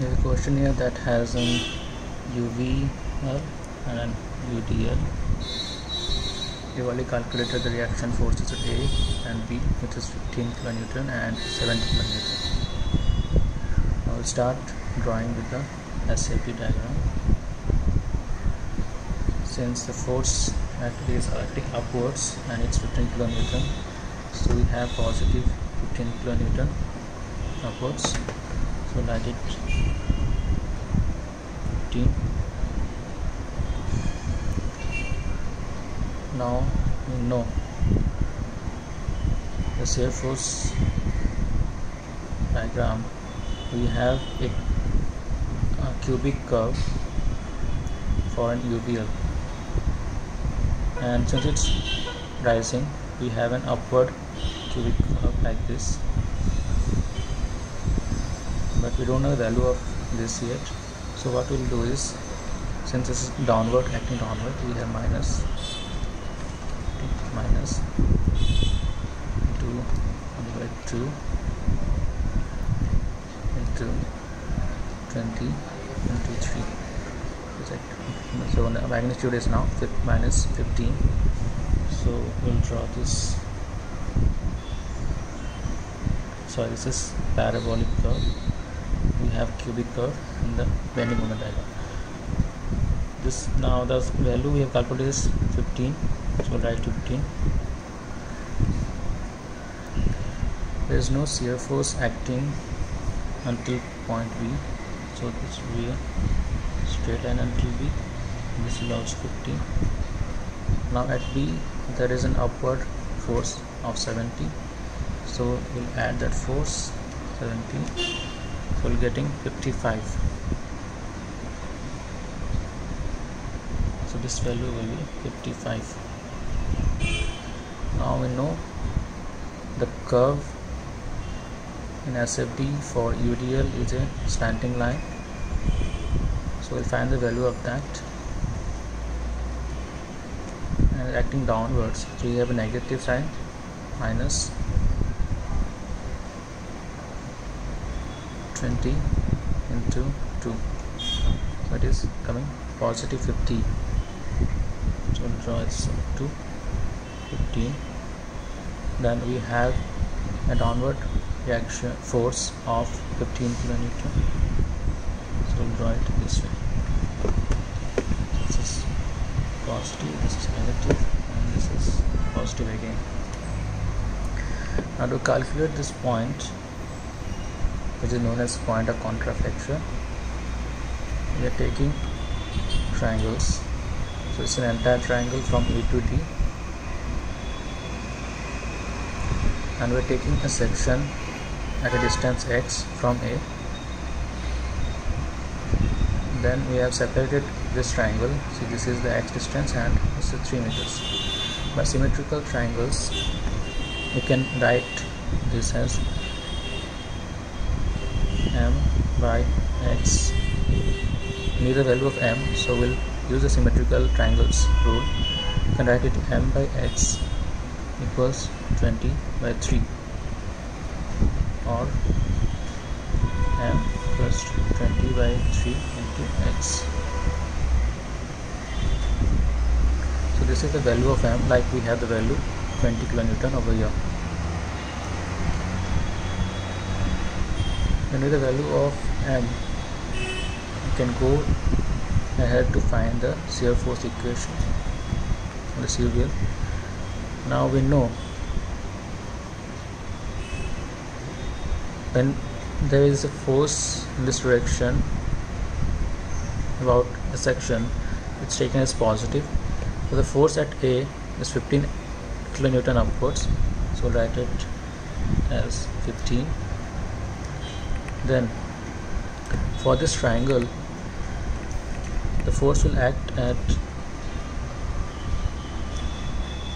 There's a question here that has an UVL and an UDL. We've already calculated the reaction forces at A and B, which is 15 kilonewton and 70 kilonewton. Now we'll start drawing with the SAP diagram. Since the force at actually is acting upwards and it's 15 kilonewton, so we have positive 15 kilonewton upwards. So write it 15 now we know. The shear force diagram. We have a, a cubic curve for an UVL and since it's rising we have an upward cubic curve like this. But we don't know the value of this yet so what we'll do is since this is downward acting downward we have minus minus 2 by 2 into 20 into 3 so the magnitude is now minus 15 so we'll draw this. Sorry this is parabolic curve. We have cubic curve in the bending moment diagram this now the value we have calculated is 15 so we'll write 15 there is no shear force acting until point B so this will be a straight line until B this is also 15 now at B there is an upward force of 70 so we'll add that force 70 so we're getting 55 this value will be 55 now we know the curve in SFD for UDL is a slanting line. So we'll find the value of that. And acting downwards. So we have a negative sign minus 20 into 2 so it is coming positive 50 so we'll draw it to 15 then we have a downward reaction force of 15 kilonewton so we'll draw it this way. This is positive this is negative and this is positive again. Now to calculate this point which is known as point of contraflexure we are taking triangles so it's an entire triangle from A to D. And we're taking a section at a distance x from A. Then we have separated this triangle. So this is the x distance and this is 3 meters. By symmetrical triangles you can write this as m by x. Need the value of m so we'll use the symmetrical triangles rule. You can write it m by x equals 20 by 3 or m plus 20 by 3 into x. So this is the value of m like we have the value 20 kilonewton over here. And with the value of m you can go ahead to find the shear force equation on the shear wheel. Now we know when there is a force in this direction about a section it's taken as positive. So the force at A is 15 kilonewton upwards so write it as 15 then for this triangle the force will act at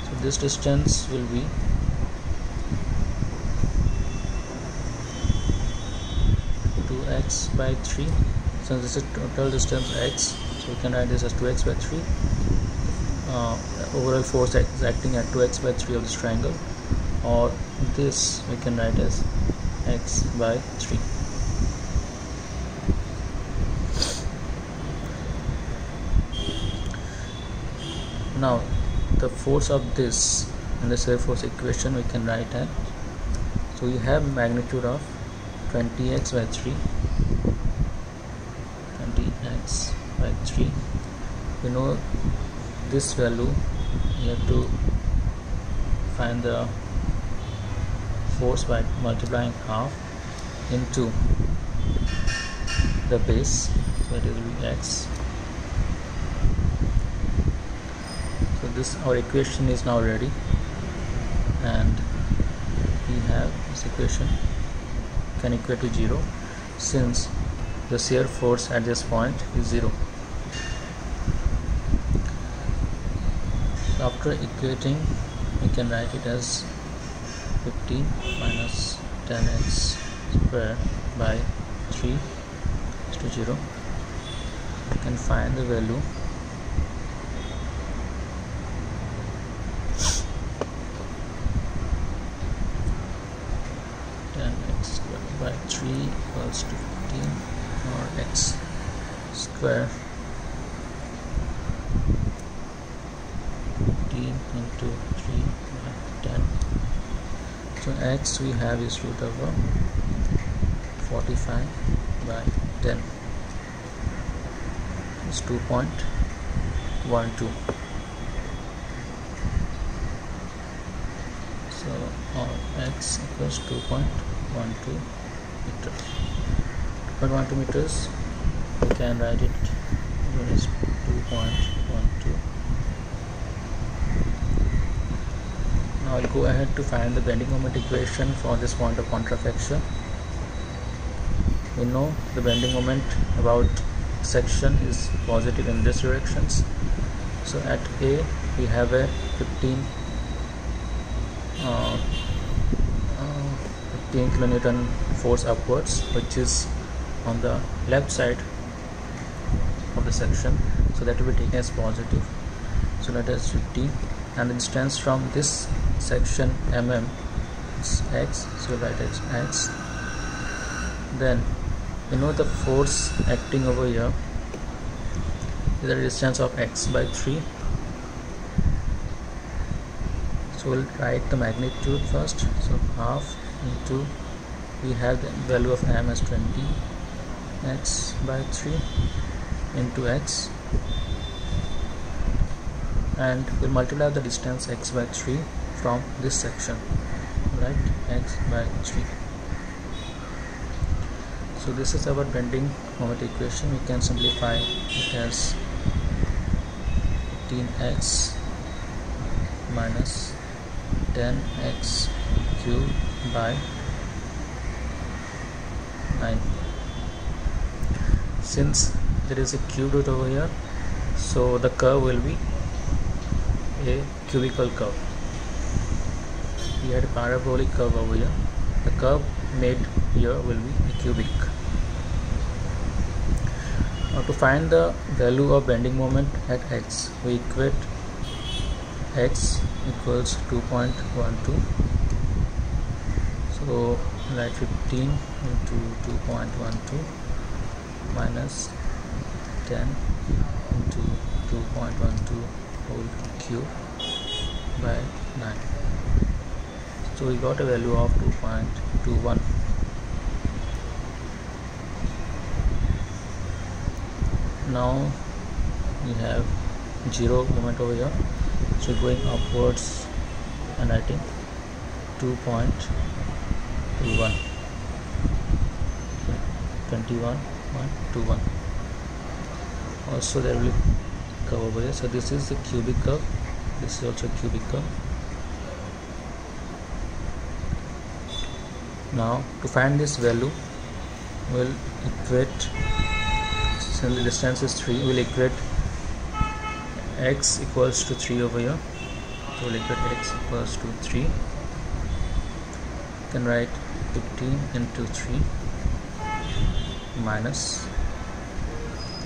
so this distance will be x by 3 since this is total distance x. So we can write this as 2x by 3 uh, overall force is acting at 2x by 3 of this triangle. Or this we can write as x by 3 now the force of this in the shear force equation we can write as so we have magnitude of 20x by 3 20x by 3 we know this value you have to find the force by multiplying half into the base so will be x so this our equation is now ready. And we have this equation can equate to 0 since the shear force at this point is 0 after equating we can write it as 15 minus 10x square by 3 to 0 we can find the value x by 3 equals to 15 or x square 15 into 3 by 10 so x we have is root over 45 by 10 is 2.12 so uh, x equals 2.12 meters 2.12 meters we can write it as 2.12 now I'll go ahead to find the bending moment equation for this point of contraflexure we know the bending moment about section is positive in this directions. So at A we have a 15 uh, uh, 15 kilonewton force upwards which is on the left side of the section. So that will be taken as positive. So let us 15 and the distance from this section mm is x so write x. Then you know the force acting over here? Is the distance of x by 3 so we'll write the magnitude first. So half into we have the value of m as 20 x by 3 into x. And we'll multiply the distance x by 3 from this section right? X by 3 so this is our bending moment equation. We can simplify it as 15x minus 10x cubed by 9 since there is a cube root over here so the curve will be a cubical curve. We had a parabolic curve over here. The curve made here will be a cubic. Now to find the value of bending moment at x we equate x equals 2.12 so write 15 into 2.12 minus 10 into 2.12 whole cube by 9 so we got a value of 2.21 now we have zero moment over here. So going upwards and writing 2.21 21.21 also there will be curve over here. So this is the cubic curve. This is also a cubic curve. Now to find this value we'll equate since the distance is 3 we'll equate x equals to 3 over here. So we'll equate x equals to 3 you can write 15 into 3 minus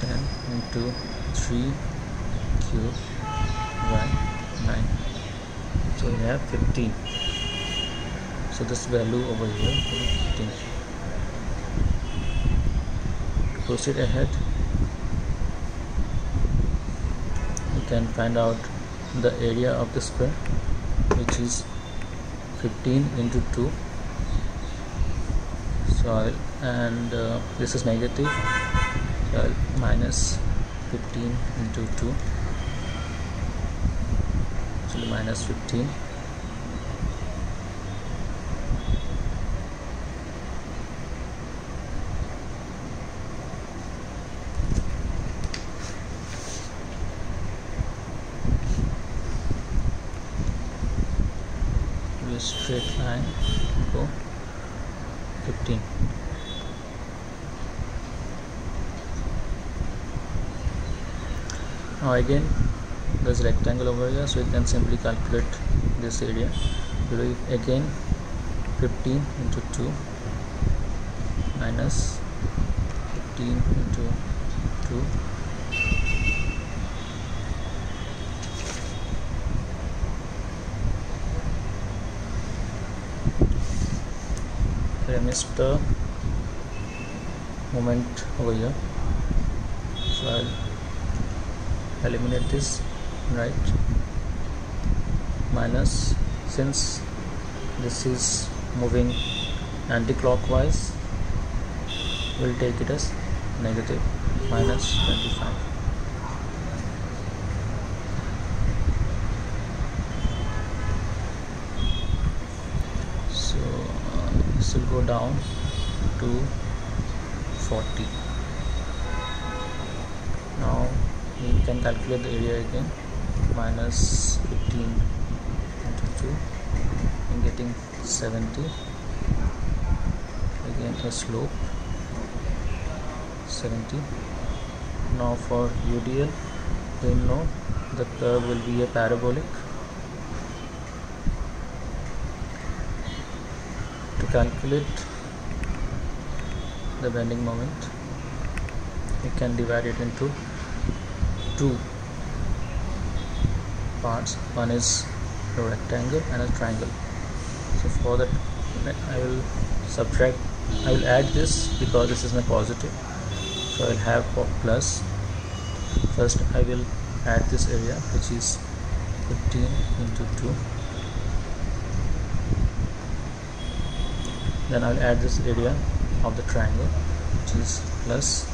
10 into 3 cube by 9 so we have 15 so this value over here is 15 to proceed ahead. We can find out the area of the square which is 15 into 2 so I'll, and uh, this is negative. So I'll minus 15 into 2 so minus 15 a straight line go 15 now again there's rectangle over here so you can simply calculate this area. You again 15 into 2 minus 15 into 2 I missed the moment over here. So I'll eliminate this right? Minus since this is moving anti-clockwise we'll take it as negative minus 25 So uh, this will go down to 40 now you can calculate the area again. Minus 15 into 2 I'm getting 70 again a slope. 70 now for UDL we know the curve will be a parabolic. To calculate the bending moment you can divide it into two parts. One is a rectangle and a triangle. So for that I will subtract I will add this because this is a positive. So I'll have plus. First I will add this area which is 15 into 2 then I'll add this area of the triangle which is plus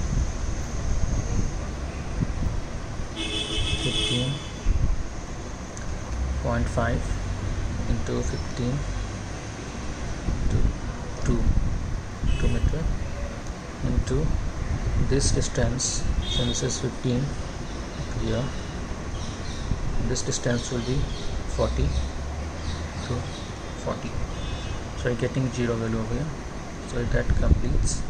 15.5 into 15 to 2 2 meter. Into this distance. Since is 15 here. This distance will be 40 to 40 so getting zero value over here. So that completes